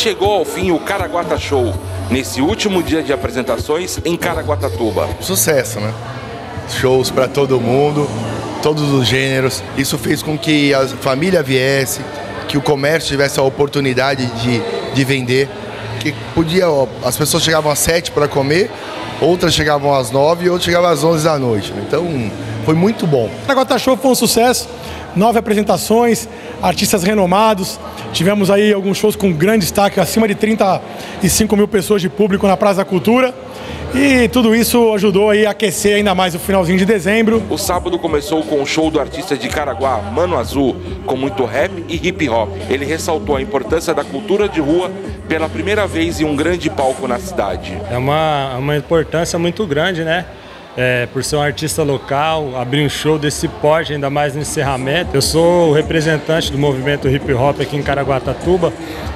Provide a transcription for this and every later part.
chegou ao fim o Caraguata Show, nesse último dia de apresentações em Caraguatatuba. Sucesso, né? Shows para todo mundo, todos os gêneros. Isso fez com que a família viesse, que o comércio tivesse a oportunidade de, de vender. Que podia, ó, as pessoas chegavam às sete para comer, outras chegavam às nove e outras chegavam às onze da noite. Então, foi muito bom. O Caraguata Show foi um sucesso nove apresentações, artistas renomados. Tivemos aí alguns shows com grande destaque, acima de 35 mil pessoas de público na Praça da Cultura. E tudo isso ajudou aí a aquecer ainda mais o finalzinho de dezembro. O sábado começou com o show do artista de Caraguá, Mano Azul, com muito rap e hip hop. Ele ressaltou a importância da cultura de rua pela primeira vez em um grande palco na cidade. É uma, uma importância muito grande, né? É, por ser um artista local, abrir um show desse porte, ainda mais no encerramento. Eu sou o representante do movimento hip hop aqui em Caraguatatuba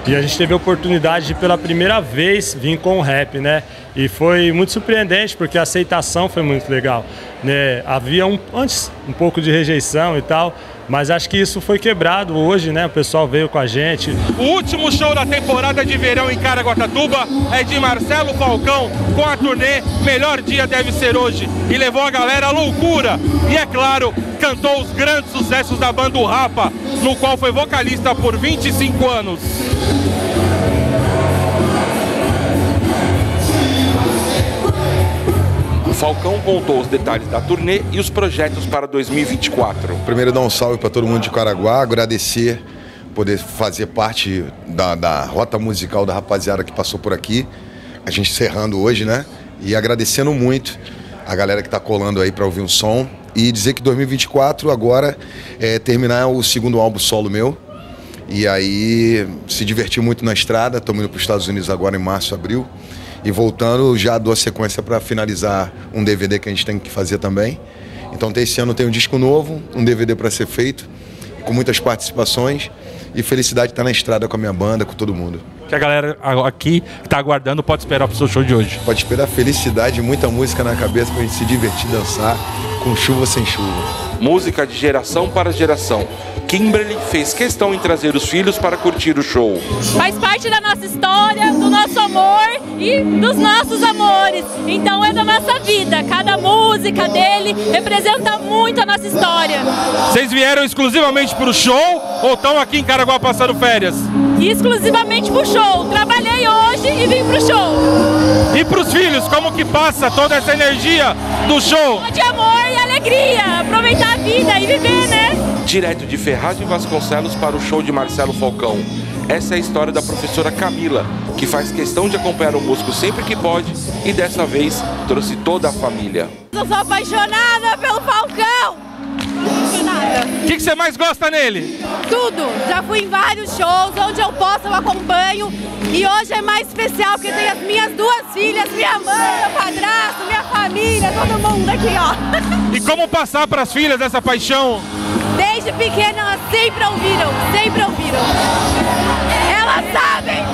e a gente teve a oportunidade de pela primeira vez vir com o rap, né? E foi muito surpreendente porque a aceitação foi muito legal. Né? Havia um, antes um pouco de rejeição e tal, mas acho que isso foi quebrado hoje, né? O pessoal veio com a gente. O último show da temporada de verão em Caraguatatuba é de Marcelo Falcão com a turnê Melhor Dia Deve Ser Hoje e levou a galera à loucura. E é claro, cantou os grandes sucessos da banda Rapa, no qual foi vocalista por 25 anos. Falcão contou os detalhes da turnê e os projetos para 2024. Primeiro, dar um salve para todo mundo de Caraguá, agradecer poder fazer parte da, da rota musical da rapaziada que passou por aqui. A gente encerrando hoje, né? E agradecendo muito a galera que está colando aí para ouvir um som. E dizer que 2024 agora é terminar o segundo álbum solo meu. E aí se divertir muito na estrada. Estamos indo para os Estados Unidos agora em março, abril. E voltando, já dou a sequência para finalizar um DVD que a gente tem que fazer também. Então, esse ano tem um disco novo, um DVD para ser feito, com muitas participações. E felicidade de estar na estrada com a minha banda, com todo mundo. Que a galera aqui que está aguardando pode esperar para o seu show de hoje. Pode esperar felicidade, muita música na cabeça para a gente se divertir, dançar, com chuva ou sem chuva. Música de geração para geração. Kimberly fez questão em trazer os filhos para curtir o show. Faz parte da nossa história, do nosso amor e dos nossos amores. Então é da nossa vida. Cada música dele representa muito a nossa história. Vocês vieram exclusivamente para o show ou estão aqui em Caraguá passando férias? Exclusivamente para o show. Trabalhei hoje e vim para o show. E para os filhos, como que passa toda essa energia do show? De amor alegria. Aproveitar a vida e viver, né? Direto de Ferraz de Vasconcelos para o show de Marcelo Falcão. Essa é a história da professora Camila, que faz questão de acompanhar o músico sempre que pode e dessa vez trouxe toda a família. Eu sou apaixonada pelo Falcão! O que, que, você mais gosta nele? Tudo! Já fui em vários shows, onde eu posso eu acompanho. E hoje é mais especial porque tem as minhas duas filhas, minha mãe, meu padrasto, minha família, todo mundo aqui, ó. E como passar para as filhas essa paixão? Desde pequena elas sempre ouviram, sempre ouviram. Elas sabem